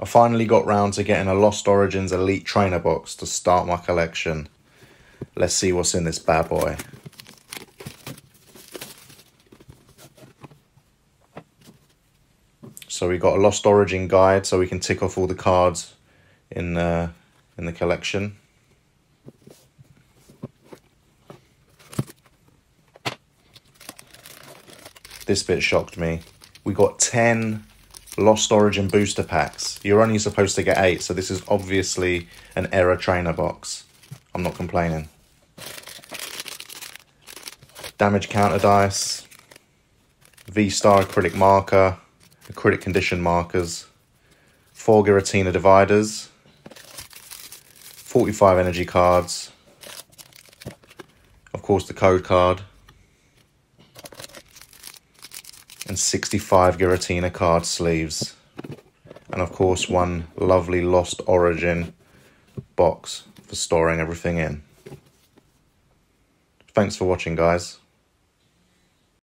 I finally got round to getting a Lost Origins Elite Trainer box to start my collection. Let's see what's in this bad boy. So we got a Lost Origin guide so we can tick off all the cards in, uh, in the collection. This bit shocked me. We got 10 Lost Origin booster packs. You're only supposed to get eight, so this is obviously an error trainer box. I'm not complaining. Damage counter dice, V-Star acrylic marker, acrylic condition markers, four Giratina dividers, 45 energy cards, of course the code card, and 65 Giratina card sleeves. And of course one lovely Lost Origin box for storing everything in. Thanks for watching guys.